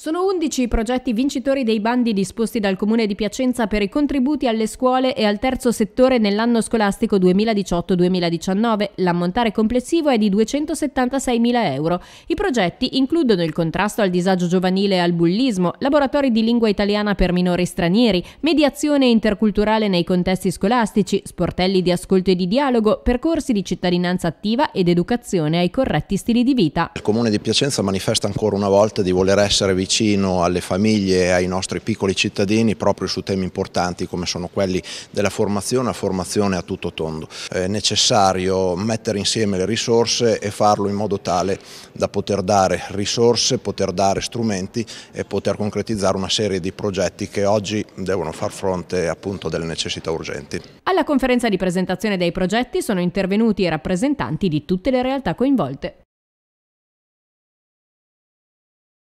Sono 11 i progetti vincitori dei bandi disposti dal Comune di Piacenza per i contributi alle scuole e al terzo settore nell'anno scolastico 2018-2019. L'ammontare complessivo è di 276.000 euro. I progetti includono il contrasto al disagio giovanile e al bullismo, laboratori di lingua italiana per minori stranieri, mediazione interculturale nei contesti scolastici, sportelli di ascolto e di dialogo, percorsi di cittadinanza attiva ed educazione ai corretti stili di vita. Il Comune di Piacenza manifesta ancora una volta di voler essere vicino vicino alle famiglie e ai nostri piccoli cittadini proprio su temi importanti come sono quelli della formazione, la formazione a tutto tondo. È necessario mettere insieme le risorse e farlo in modo tale da poter dare risorse, poter dare strumenti e poter concretizzare una serie di progetti che oggi devono far fronte appunto delle necessità urgenti. Alla conferenza di presentazione dei progetti sono intervenuti i rappresentanti di tutte le realtà coinvolte.